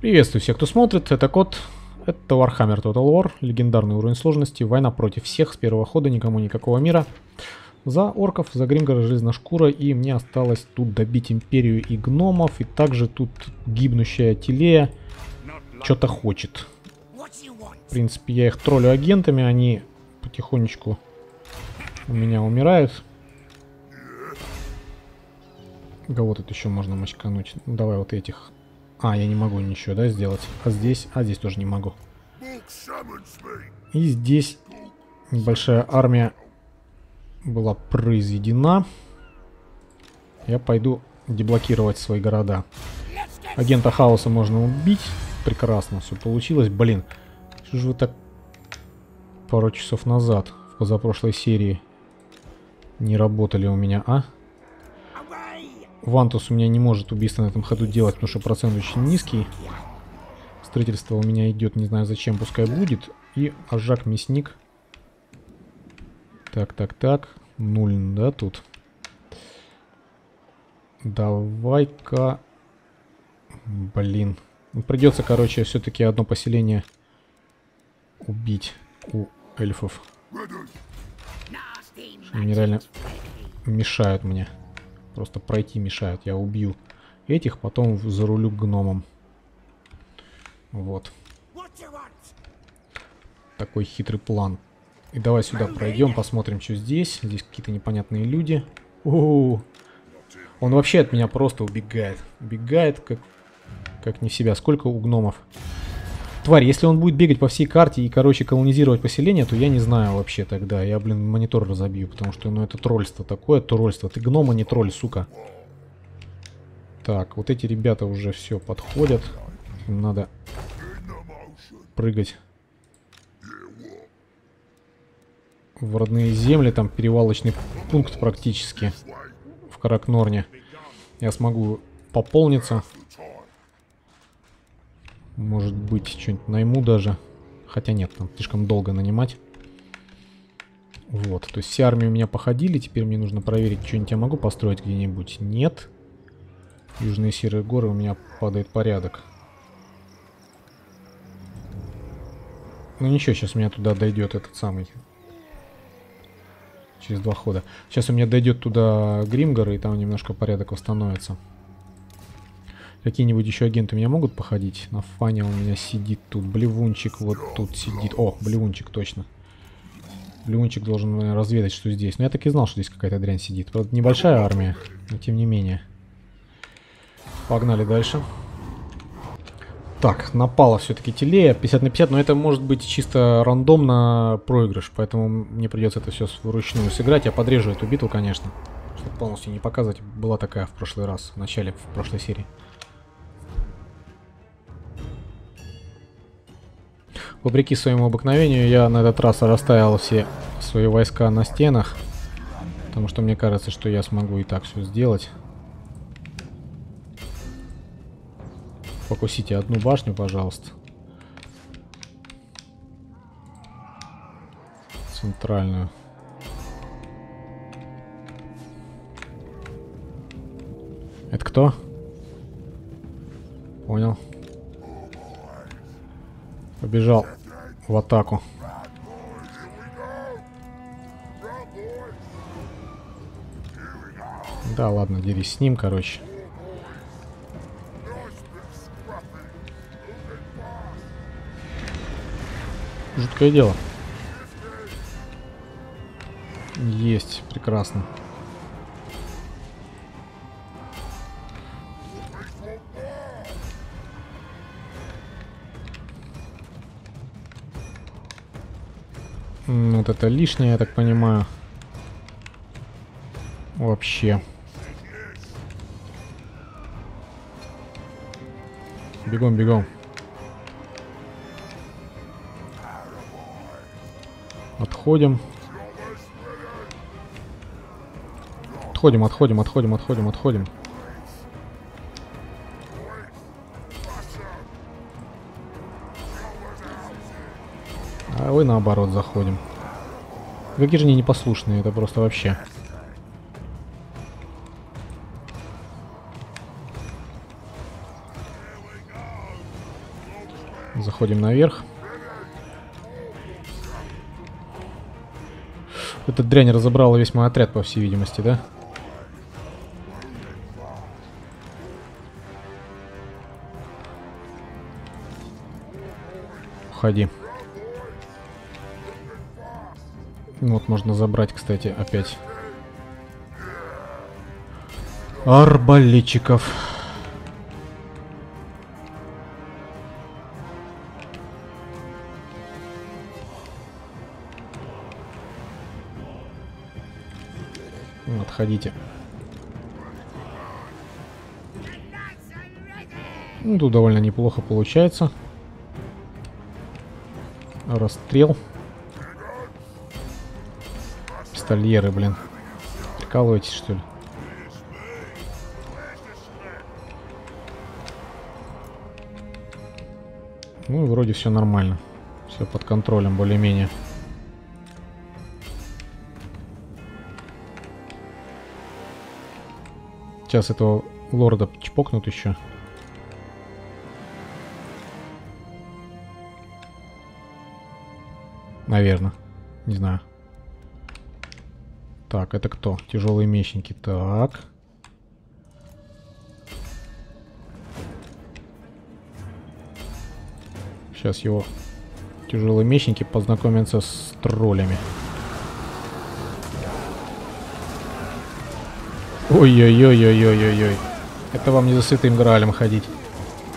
Приветствую всех, кто смотрит. Это код. Это Warhammer Total War. Легендарный уровень сложности. Война против всех с первого хода. Никому никакого мира. За орков, за Гримгора железная шкура. И мне осталось тут добить империю и гномов. И также тут гибнущая телея что-то хочет. В принципе, я их троллю агентами. Они потихонечку у меня умирают. Кого тут еще можно мочкануть? Ну, давай вот этих. А, я не могу ничего, да, сделать. А здесь? А здесь тоже не могу. И здесь небольшая армия была произведена. Я пойду деблокировать свои города. Агента хаоса можно убить. Прекрасно, все получилось. Блин, что же вы так пару часов назад, в позапрошлой серии, не работали у меня, а? Вантус у меня не может убийство на этом ходу делать, потому что процент очень низкий. Строительство у меня идет, не знаю зачем, пускай будет. И Ажак Мясник. Так, так, так. Нуль, да, тут. Давай-ка... Блин. Придется, короче, все-таки одно поселение убить у эльфов. Они реально мешают мне. Просто пройти мешают. Я убью этих, потом зарулю к гномам. Вот. Такой хитрый план. И давай сюда пройдем, посмотрим, что здесь. Здесь какие-то непонятные люди. У, -у, У Он вообще от меня просто убегает. Убегает, как, как не в себя. Сколько у гномов? Тварь, если он будет бегать по всей карте и, короче, колонизировать поселение, то я не знаю вообще тогда. Я, блин, монитор разобью, потому что, ну, это тролльство такое, тролльство. Ты гнома, не тролль, сука. Так, вот эти ребята уже все подходят. Им надо прыгать в родные земли. Там перевалочный пункт практически в Каракнорне. Я смогу пополниться. Может быть, что-нибудь найму даже. Хотя нет, там слишком долго нанимать. Вот, то есть все армии у меня походили. Теперь мне нужно проверить, что-нибудь я могу построить где-нибудь. Нет. Южные серые горы у меня падает порядок. Ну ничего, сейчас у меня туда дойдет этот самый. Через два хода. Сейчас у меня дойдет туда Гримгор, и там немножко порядок восстановится. Какие-нибудь еще агенты меня могут походить? На фане у меня сидит тут. Блевунчик вот тут сидит. О, Блевунчик, точно. Блевунчик должен разведать, что здесь. Но я так и знал, что здесь какая-то дрянь сидит. Правда, небольшая армия, но тем не менее. Погнали дальше. Так, напала все-таки телея. 50 на 50, но это может быть чисто рандомно проигрыш. Поэтому мне придется это все вручную сыграть. Я подрежу эту битву, конечно. Чтобы полностью не показывать. Была такая в прошлый раз, в начале, в прошлой серии. Вопреки своему обыкновению, я на этот раз расставил все свои войска на стенах. Потому что мне кажется, что я смогу и так все сделать. Покусите одну башню, пожалуйста. Центральную. Это кто? Понял. Побежал в атаку. Да, ладно, дерись с ним, короче. Жуткое дело. Есть, прекрасно. Вот это лишнее, я так понимаю. Вообще. Бегом, бегом. Отходим. Отходим, отходим, отходим, отходим, отходим. А вы наоборот заходим. Какие же они непослушные, это просто вообще. Заходим наверх. Этот дрянь разобрала весь мой отряд, по всей видимости, да? Уходи. Вот, можно забрать, кстати, опять. Арбалетчиков. Отходите. Ну, тут довольно неплохо получается. Расстрел. Пистольеры, блин. Прикалываетесь, что ли? Ну вроде все нормально. Все под контролем более-менее. Сейчас этого лорда чпокнут еще. Наверное. Не знаю. Так, это кто? Тяжелые мечники. Так. Сейчас его тяжелые мечники познакомятся с троллями. Ой-ой-ой-ой-ой-ой-ой. Это вам не за святым Граалем ходить.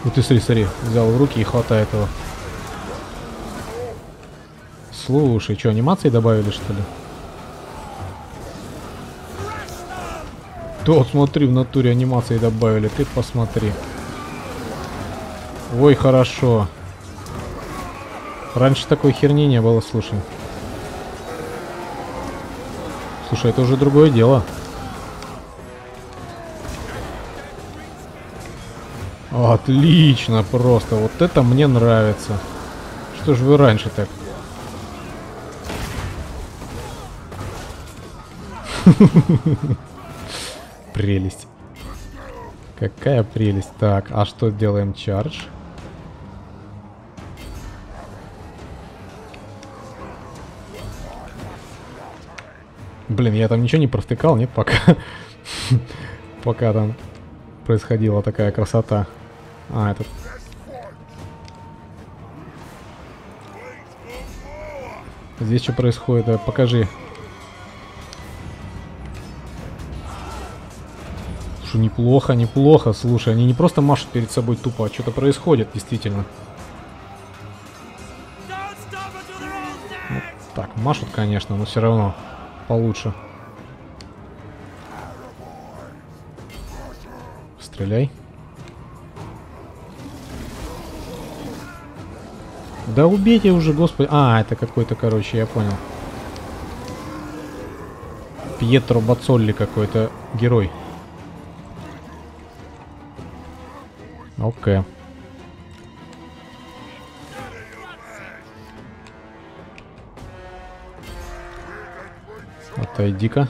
Вот ты смотри, смотри, взял в руки и хватает его. Слушай, что, анимации добавили, что ли? Тот, смотри, в натуре анимации добавили, ты посмотри. Ой, хорошо. Раньше такой херни не было, слушай. Слушай, это уже другое дело. Отлично просто. Вот это мне нравится. Что ж вы раньше так? Прелесть. Какая прелесть. Так, а что делаем? Чардж. Блин, я там ничего не провтыкал, нет, пока... пока там происходила такая красота. А, этот... Здесь что происходит? Покажи. Неплохо, неплохо. Слушай, они не просто машут перед собой тупо, а что-то происходит, действительно. Ну, так, машут, конечно, но все равно получше. Стреляй. Да убейте уже, господи. А, это какой-то, короче, я понял. Пьетро Бацолли какой-то герой. Окей. Отойди-ка.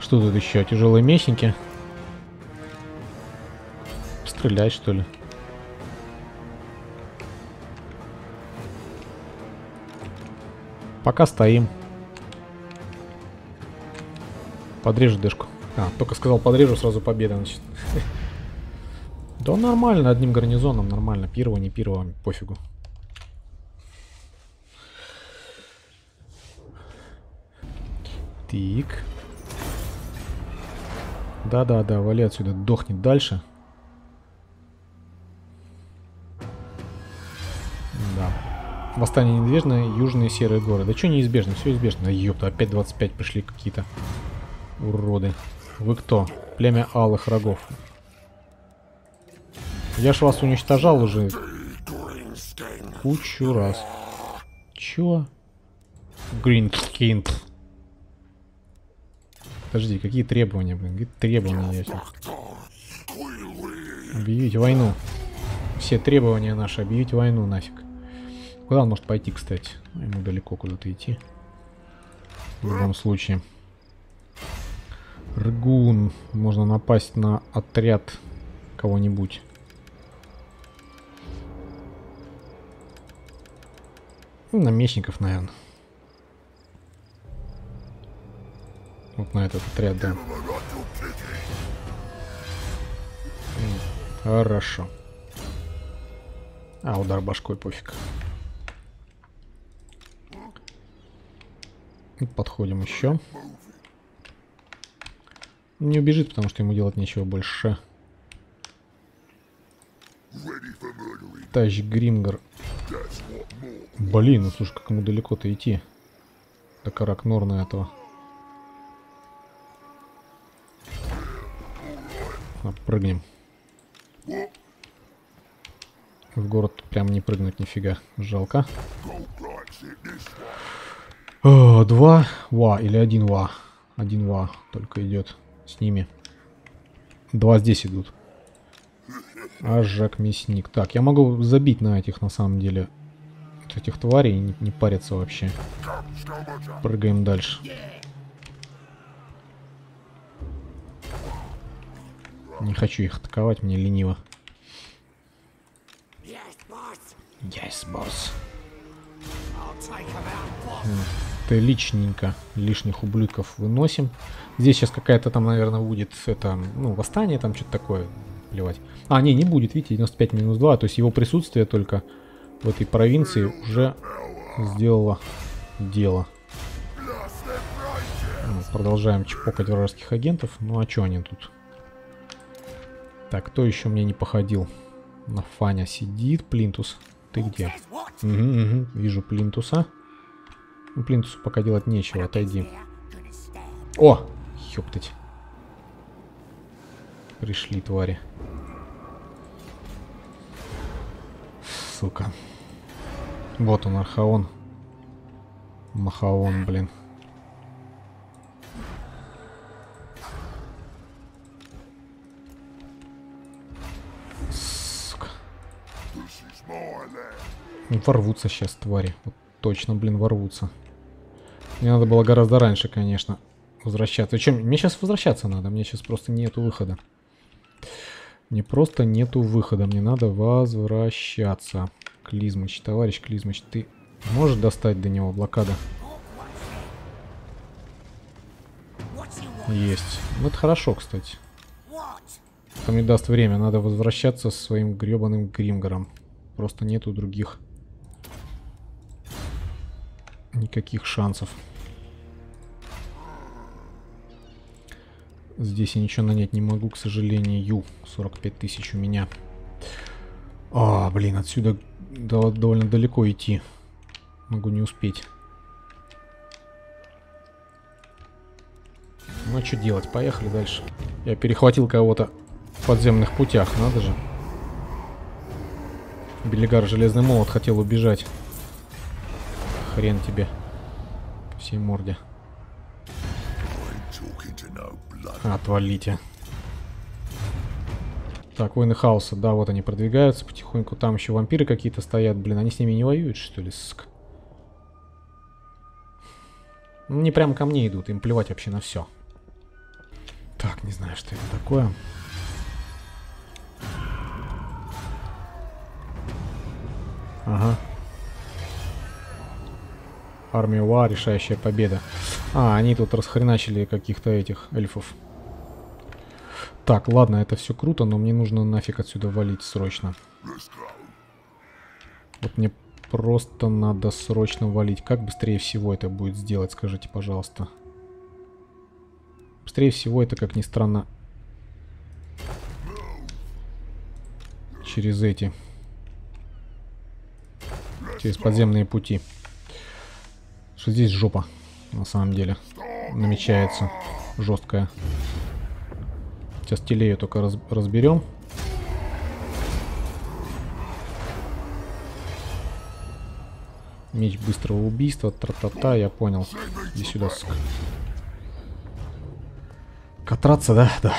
Что тут еще? Тяжелые мечники? Стрелять, что ли? Пока стоим. Подрежу дышку. А, только сказал подрежу, сразу победа, значит. Да нормально, одним гарнизоном, нормально. Пирова, не пирова, пофигу. Так. Да-да-да, вали отсюда, дохнет дальше. Да. Восстание неизбежно, южные серые горы. Да что неизбежно, все избежно. Ёпта, опять 25 пришли какие-то уроды. Вы кто? Племя алых рогов. Я ж вас уничтожал уже кучу раз. Чё? Гринскин. Подожди, какие требования, блин? Какие требования есть? Объявить войну. Все требования наши, объявить войну нафиг. Куда он может пойти, кстати? Ему далеко куда-то идти. В любом случае. Ргун. Можно напасть на отряд кого-нибудь. Ну, На мечников, наверное. Вот на этот отряд, да. Хорошо. А, удар башкой пофиг. И Подходим еще. Не убежит, потому что ему делать нечего больше. Тащ Гримгар. Блин, ну слушай, как ему далеко-то идти. До Каракнорна этого. А, прыгнем. В город прям не прыгнуть нифига. Жалко. О, два ва или один ва. Один ва только идет с ними. Два здесь идут. А Жак Мясник. Так, я могу забить на этих на самом деле. Вот этих тварей не, не париться вообще. Прыгаем дальше. Не хочу их атаковать, мне лениво. Yes, босс. Ты личненько лишних ублюдков выносим. Здесь сейчас какая-то там, наверное, будет это, ну, восстание, там что-то такое. Плевать. А, не, не будет, видите, 95 минус 2. То есть его присутствие только в этой провинции уже сделало дело. Ну, Продолжаем чпокать вражеских агентов. Ну а что они тут? Так, кто еще мне не походил? На Фаня сидит. Плинтус. Ты где? Угу, угу, вижу Плинтуса. Ну, Плинтусу пока делать нечего, отойди. О! Ёптать. Пришли твари. Сука. Вот он, Архаон. Махаон, блин. Сука. Ворвутся сейчас твари. Вот точно, блин, ворвутся. Мне надо было гораздо раньше, конечно, возвращаться. Чем? Мне сейчас возвращаться надо. Мне сейчас просто нету выхода. Мне просто нету выхода. Мне надо возвращаться. Клизмыч, товарищ Клизмыч, ты можешь достать до него блокада? Есть. Ну, это хорошо, кстати. Это мне даст время. Надо возвращаться со своим гребаным Гримгаром. Просто нету других никаких шансов. Здесь я ничего нанять не могу, к сожалению. 45 тысяч у меня. А, блин, отсюда до- довольно далеко идти. Могу не успеть. Ну а что делать? Поехали дальше. Я перехватил кого-то в подземных путях, надо же. Белигар Железный Молот хотел убежать. Хрен тебе. По всей морде. Отвалите. Так, воины хаоса, да, вот они продвигаются потихоньку. Там еще вампиры какие-то стоят. Блин, они с ними не воюют, что ли, ск? Ну, не прямо ко мне идут, им плевать вообще на все. Так, не знаю, что это такое. Ага. Армия Уа, решающая победа. А, они тут расхреначили каких-то этих эльфов. Так, ладно, это все круто, но мне нужно нафиг отсюда валить срочно. Вот мне просто надо срочно валить. Как быстрее всего это будет сделать, скажите, пожалуйста. Быстрее всего это, как ни странно, через эти... Через подземные пути. Что здесь жопа, на самом деле, намечается. Жесткая. Сейчас телею только раз- разберем. Меч быстрого убийства, тра-та-та, я понял. Иди сюда, сука. Кататься, да? Да.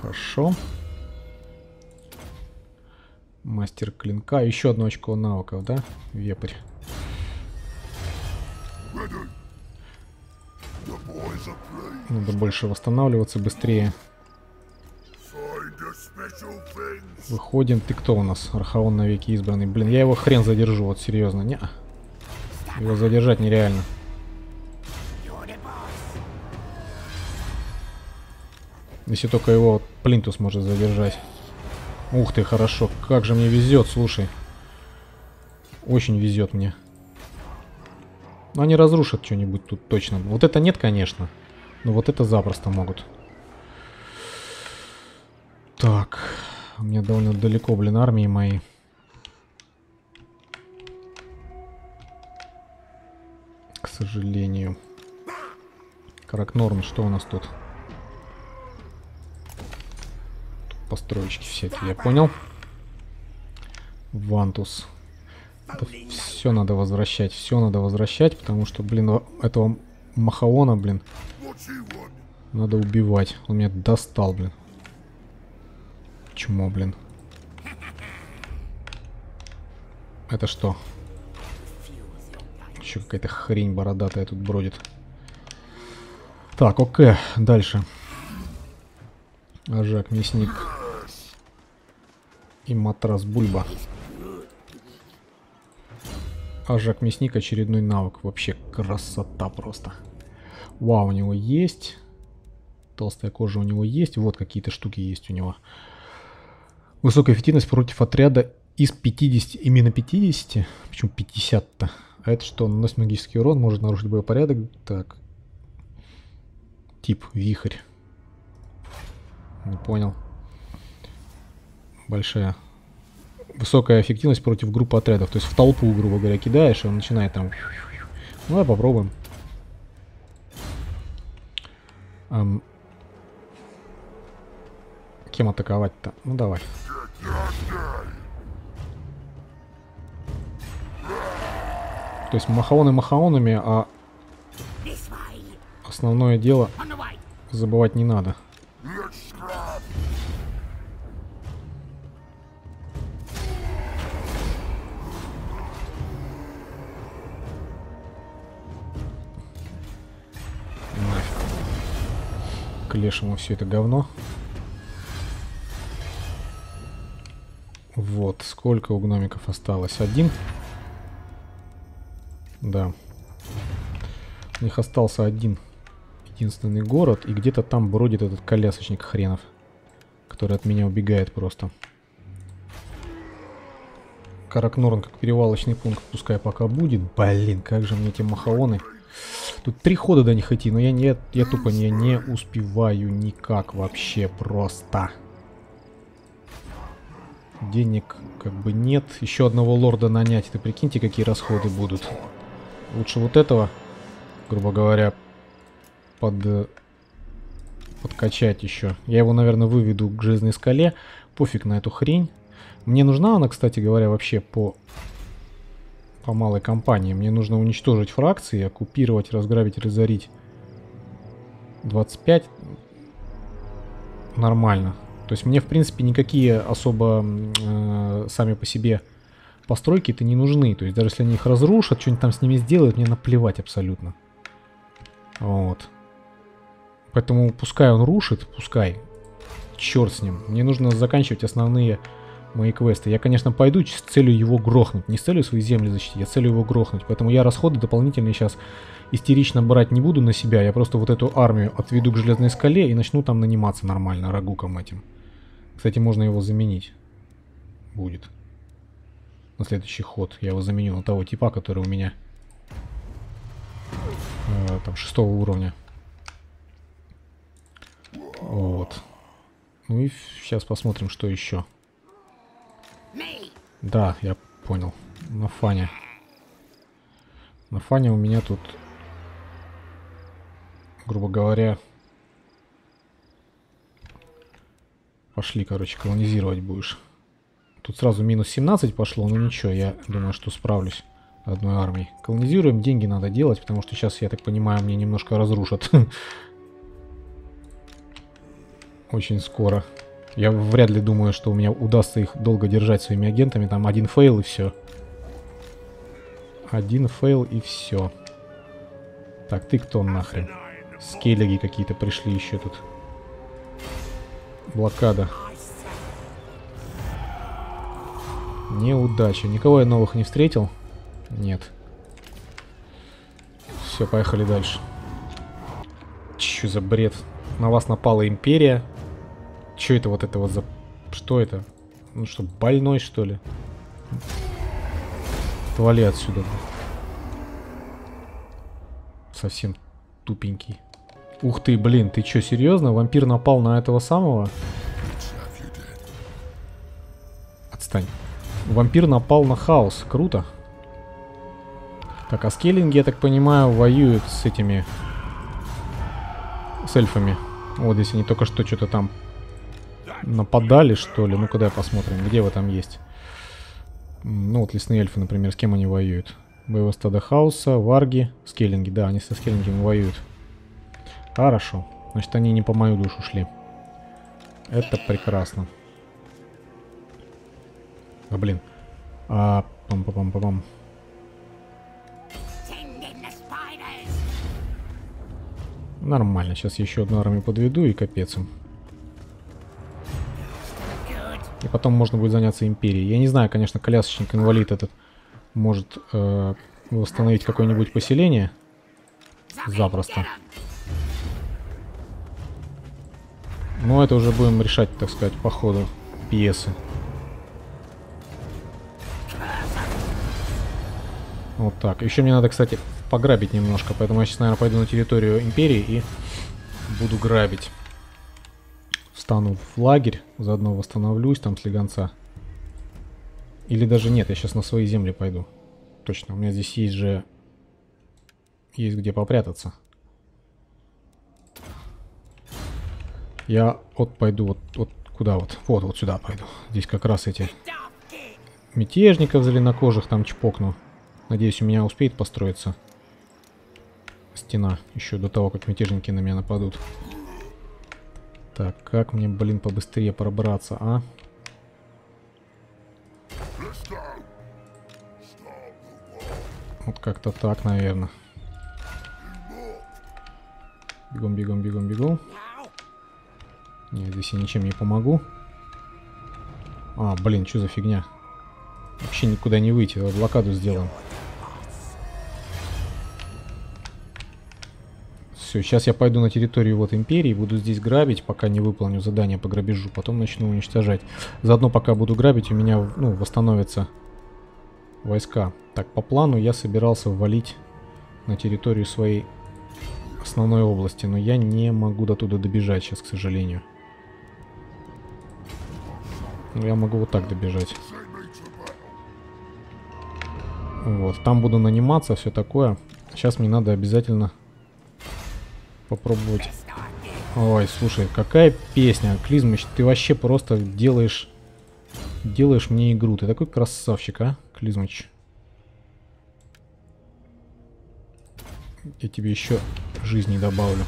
Хорошо. Мастер клинка. Еще одно очко навыков, да? Вепрь. Надо больше восстанавливаться быстрее. Выходим. Ты кто у нас? Архаон навеки избранный. Блин, я его хрен задержу, вот серьезно. Не. Его задержать нереально. Если только его Плинтус может задержать. Ух ты, хорошо. Как же мне везет, слушай. Очень везет мне. Но они разрушат что-нибудь тут точно. Вот это нет, конечно. Но вот это запросто могут. Так. У меня довольно далеко, блин, армии мои. К сожалению. Каракнорн, что у нас тут? построечки всякие, я понял. Вантус. Все надо возвращать, все надо возвращать, потому что, блин, этого Махаона, блин, надо убивать. Он меня достал, блин. Чмо, блин. Это что? Еще какая-то хрень бородатая тут бродит. Так, окей, дальше. Ажак, мясник. И матрас Бульба. Ажак, мясник, очередной навык. Вообще красота просто. Вау, у него есть. Толстая кожа у него есть. Вот какие-то штуки есть у него. Высокая эффективность против отряда из 50. Именно 50? Почему 50-то? А это что? Наносит магический урон, может нарушить боепорядок. Так. Тип вихрь. Не понял. Большая. Высокая эффективность против группы отрядов. То есть в толпу, грубо говоря, кидаешь, и он начинает там... Ну, давай попробуем. Эм... Кем атаковать-то? Ну, давай. То есть махаоны махаонами, а основное дело забывать не надо. Лешему все это говно. Вот, сколько у гномиков осталось? Один? Да. У них остался один единственный город, и где-то там бродит этот колясочник хренов, который от меня убегает просто. Каракнорн как перевалочный пункт, пускай пока будет. Блин, как же мне эти махаоны... Тут три хода до них идти, но я, не, я тупо не, не успеваю никак вообще просто. Денег как бы нет. Еще одного лорда нанять. Это прикиньте, какие расходы будут. Лучше вот этого, грубо говоря, под подкачать еще. Я его, наверное, выведу к железной скале. Пофиг на эту хрень. Мне нужна она, кстати говоря, вообще по по малой компании. Мне нужно уничтожить фракции, оккупировать, разграбить, разорить. 25 нормально. То есть мне, в принципе, никакие особо э, сами по себе постройки-то не нужны. То есть даже если они их разрушат, что-нибудь там с ними сделают, мне наплевать абсолютно. Вот. Поэтому пускай он рушит, пускай. Черт с ним. Мне нужно заканчивать основные мои квесты. Я, конечно, пойду с целью его грохнуть. Не с целью свои земли защитить, а с целью его грохнуть. Поэтому я расходы дополнительные сейчас истерично брать не буду на себя. Я просто вот эту армию отведу к железной скале и начну там наниматься нормально рагуком этим. Кстати, можно его заменить. Будет. На следующий ход я его заменю на того типа, который у меня э, там шестого уровня. Вот. Ну и сейчас посмотрим, что еще. Да, я понял. На фане. На фане у меня тут, грубо говоря, пошли, короче, колонизировать будешь. Тут сразу минус 17 пошло, но ничего, я думаю, что справлюсь одной армией. Колонизируем, деньги надо делать, потому что сейчас, я так понимаю, мне немножко разрушат. Очень скоро. Я вряд ли думаю, что у меня удастся их долго держать своими агентами. Там один фейл и все. Один фейл и все. Так, ты кто нахрен? Скеллиги какие-то пришли еще тут. Блокада. Неудача. Никого я новых не встретил? Нет. Все, поехали дальше. Че за бред? На вас напала империя. Че это вот это вот за... Что это? Ну что, больной что ли? Твали отсюда. Совсем тупенький. Ух ты, блин, ты что, серьезно? Вампир напал на этого самого? Отстань. Вампир напал на хаос. Круто. Так, а скеллинги, я так понимаю, воюют с этими... С эльфами. Вот здесь они только что что-то там нападали, что ли. Ну-ка, дай посмотрим, где вы там есть. Ну, вот лесные эльфы, например, с кем они воюют? Боевое стадо хаоса, варги, скеллинги. Да, они со скеллингами воюют. Хорошо. Значит, они не по мою душу шли. Это прекрасно. А, блин. А, пам-пам-пам-пам. Нормально, сейчас еще одну армию подведу и капец им. И потом можно будет заняться империей. Я не знаю, конечно, колясочник-инвалид этот может э, восстановить какое-нибудь поселение. Запросто. Но это уже будем решать, так сказать, по ходу пьесы. Вот так. Еще мне надо, кстати, пограбить немножко, поэтому я сейчас, наверное, пойду на территорию Империи и буду грабить. Встану в лагерь, заодно восстановлюсь там с легонца. Или даже нет, я сейчас на свои земли пойду. Точно, у меня здесь есть же... Есть где попрятаться. Я вот пойду вот, вот куда вот? Вот, вот сюда пойду. Здесь как раз эти мятежников зеленокожих там чпокну. Надеюсь, у меня успеет построиться стена еще до того, как мятежники на меня нападут. Так, как мне, блин, побыстрее пробраться, а? Вот как-то так, наверное. Бегом, бегом, бегом, бегом. Нет, здесь я ничем не помогу. А, блин, что за фигня? Вообще никуда не выйти, блокаду сделаем. Все, сейчас я пойду на территорию вот Империи, буду здесь грабить, пока не выполню задание по грабежу, потом начну уничтожать. Заодно пока буду грабить, у меня, ну, восстановятся войска. Так, по плану я собирался ввалить на территорию своей основной области, но я не могу до туда добежать сейчас, к сожалению. Я могу вот так добежать. Вот, там буду наниматься, все такое. Сейчас мне надо обязательно попробовать. Ой, слушай, какая песня, Клизмыч, ты вообще просто делаешь, делаешь мне игру. Ты такой красавчик, а, Клизмыч. Я тебе еще жизни добавлю.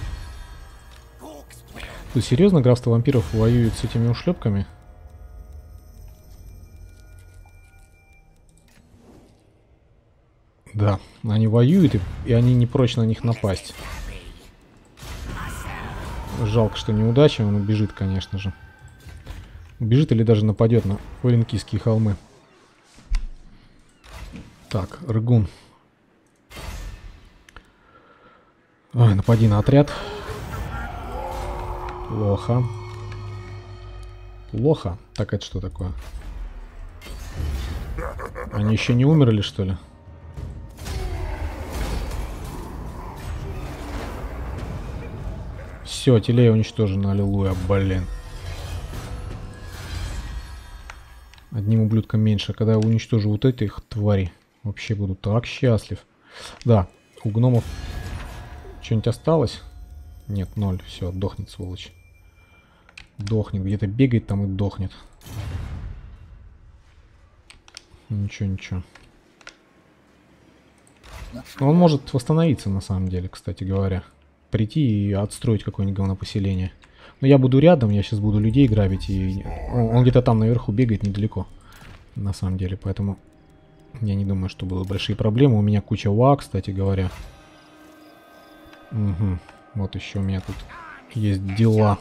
Ты серьезно, графство вампиров воюет с этими ушлепками? Да, они воюют, и, и они не прочь на них напасть. Жалко, что неудача, он убежит, конечно же. Убежит или даже нападет на Валенкийские холмы. Так, Рыгун. Ой, напади на отряд. Плохо. Плохо. Так, это что такое? Они еще не умерли, что ли? Все, телея уничтожена, аллилуйя, блин. Одним ублюдком меньше. Когда я уничтожу вот этих тварей, вообще буду так счастлив. Да, у гномов что-нибудь осталось? Нет, ноль. Все, дохнет, сволочь. Дохнет. Где-то бегает там и дохнет. Ничего, ничего. Он может восстановиться, на самом деле, кстати говоря прийти и отстроить какое-нибудь говнопоселение. поселение Но я буду рядом, я сейчас буду людей грабить, и он, где-то там наверху бегает недалеко, на самом деле, поэтому я не думаю, что будут большие проблемы. У меня куча ва, кстати говоря. Угу. Вот еще у меня тут есть дела.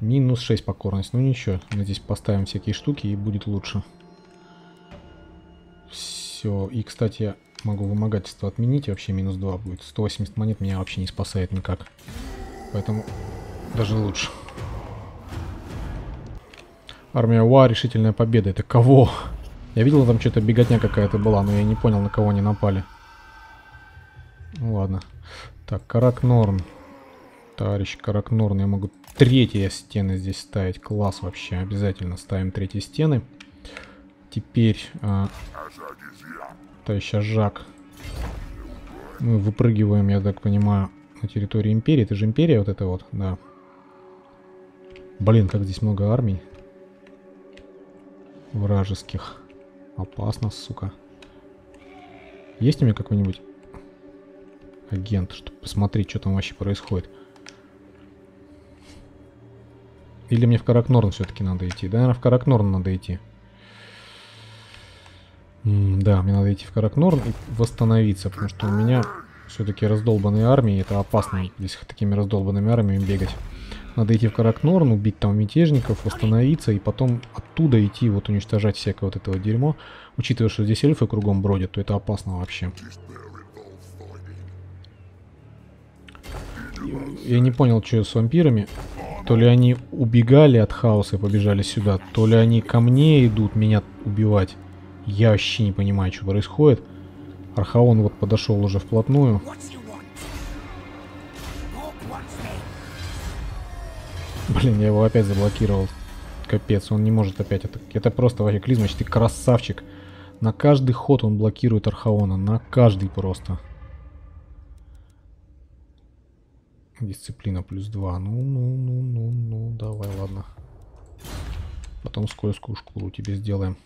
Минус 6 покорность. Ну ничего, мы здесь поставим всякие штуки и будет лучше. Все. И, кстати, могу вымогательство отменить. Вообще минус 2 будет. 180 монет меня вообще не спасает никак. Поэтому даже лучше. Армия Уа, решительная победа. Это кого? Я видел, там что-то беготня какая-то была, но я не понял, на кого они напали. Ну ладно. Так, Карак Норн. Товарищ Карак Норн, я могу третьи стены здесь ставить. Класс вообще. Обязательно ставим третьи стены. Теперь... А... Товарищ Ажак. Мы выпрыгиваем, я так понимаю, на территории Империи. Это же Империя вот эта вот, да. Блин, как здесь много армий. Вражеских. Опасно, сука. Есть у меня какой-нибудь агент, чтобы посмотреть, что там вообще происходит? Или мне в Каракнорн все-таки надо идти? Да, наверное, в Каракнорн надо идти. Да, мне надо идти в Каракнорн и восстановиться, потому что у меня все-таки раздолбанные армии. Это опасно здесь такими раздолбанными армиями бегать. Надо идти в Каракнорн, убить там мятежников, восстановиться и потом оттуда идти вот уничтожать всякое вот это дерьмо. Учитывая, что здесь эльфы кругом бродят, то это опасно вообще. Я не понял, что с вампирами. То ли они убегали от хаоса и побежали сюда, то ли они ко мне идут меня убивать. Я вообще не понимаю, что происходит. Архаон вот подошел уже вплотную. Блин, я его опять заблокировал. Капец, он не может опять. Это, это просто вообще Клизмач, ты красавчик. На каждый ход он блокирует Архаона. На каждый просто. Дисциплина плюс 2. Ну, ну, ну, ну, ну, давай, ладно. Потом скользкую шкуру тебе сделаем.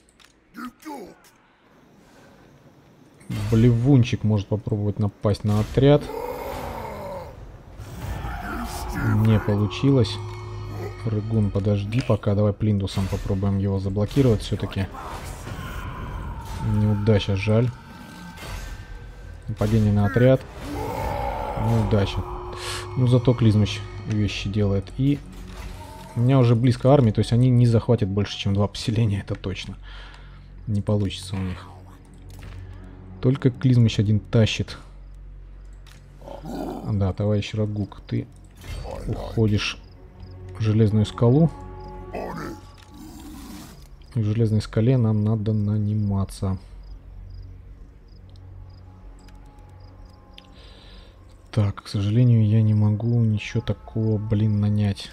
Блевунчик может попробовать напасть на отряд. Не получилось. Рыгун, подожди пока. Давай плиндусом попробуем его заблокировать все-таки. Неудача, жаль. Нападение на отряд. Неудача. Ну, зато Клизмыч вещи делает. И у меня уже близко армии, то есть они не захватят больше, чем два поселения, это точно. Не получится у них. Только Клизмыч один тащит. Да, товарищ Рагук, ты уходишь в железную скалу. В железной скале нам надо наниматься. Так, к сожалению, я не могу ничего такого, блин, нанять.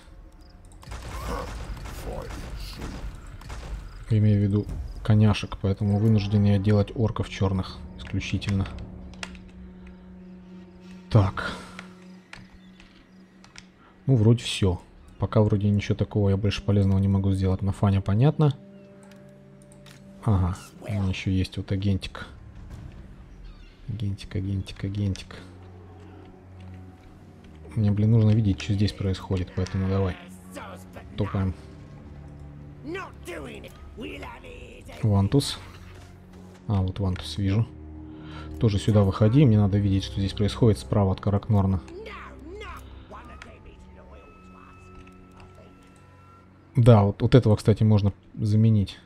Имею в виду коняшек, поэтому вынужден я делать орков черных исключительно. Так. Ну, вроде все. Пока вроде ничего такого я больше полезного не могу сделать. На фане понятно. Ага, у меня еще есть вот агентик. Агентик, агентик, агентик. Мне, блин, нужно видеть, что здесь происходит, поэтому давай. Топаем. Вантус. А, вот Вантус вижу. Тоже сюда выходи, мне надо видеть, что здесь происходит справа от Каракнорна. Да, вот, вот этого, кстати, можно заменить.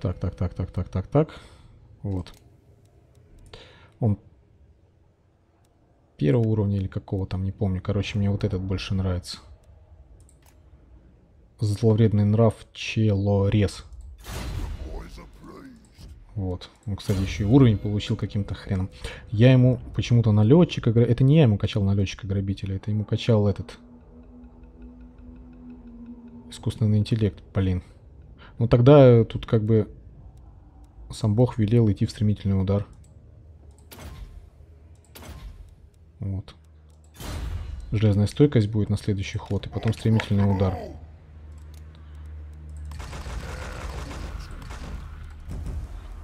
Так, так, так, так, так, так, так. Вот. Он первого уровня или какого там, не помню. Короче, мне вот этот больше нравится. Зловредный нрав Челорез. Вот. Он, кстати, еще и уровень получил каким-то хреном. Я ему почему-то налетчика... Это не я ему качал налетчика-грабителя, это ему качал этот... Искусственный интеллект, блин. Ну тогда тут как бы сам бог велел идти в стремительный удар. Вот. Железная стойкость будет на следующий ход, и потом стремительный удар.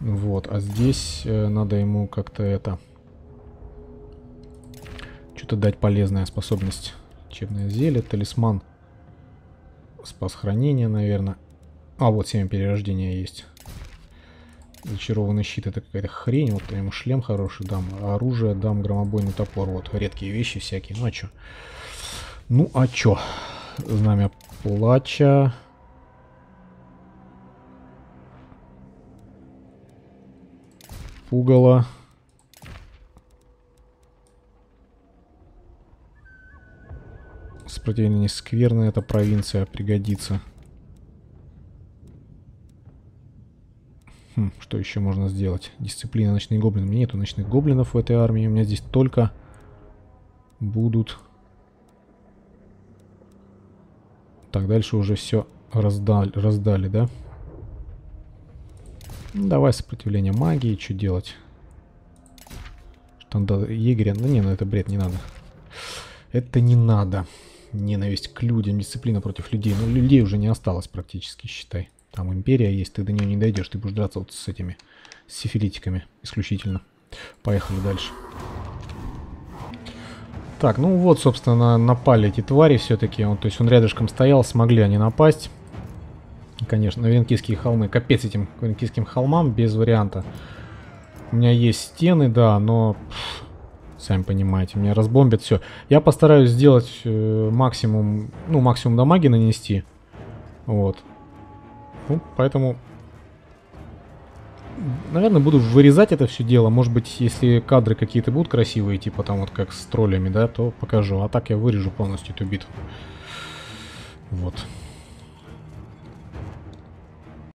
Вот, а здесь э, надо ему как-то это... Что-то дать полезная способность. Лечебное зелье, талисман. Спас хранение, наверное. А, вот семя перерождения есть. Зачарованный щит это какая-то хрень. Вот ему шлем хороший дам. Оружие дам, громобойный топор. Вот, редкие вещи всякие. Ну а чё? Ну а чё? Знамя плача. Пугало. Сопротивление скверное, эта провинция пригодится. Хм, что еще можно сделать? Дисциплина ночных гоблинов. У меня нету ночных гоблинов в этой армии. У меня здесь только будут... Так, дальше уже все раздали, раздали да? Ну, давай сопротивление магии, что делать? Штанда егеря, ну не, ну это бред, не надо. Это не надо. Ненависть к людям, дисциплина против людей. Ну, людей уже не осталось практически, считай. Там империя есть, ты до нее не дойдешь, ты будешь драться вот с этими с сифилитиками исключительно. Поехали дальше. Так, ну вот, собственно, напали эти твари все-таки. Он, то есть он рядышком стоял, смогли они напасть. Конечно, Венкийские холмы. Капец этим Венкийским холмам, без варианта. У меня есть стены, да, но... Сами понимаете, меня разбомбят все. Я постараюсь сделать э, максимум, ну, максимум дамаги нанести. Вот. Ну, поэтому... Наверное, буду вырезать это все дело. Может быть, если кадры какие-то будут красивые, типа там вот как с троллями, да, то покажу. А так я вырежу полностью эту битву. Вот.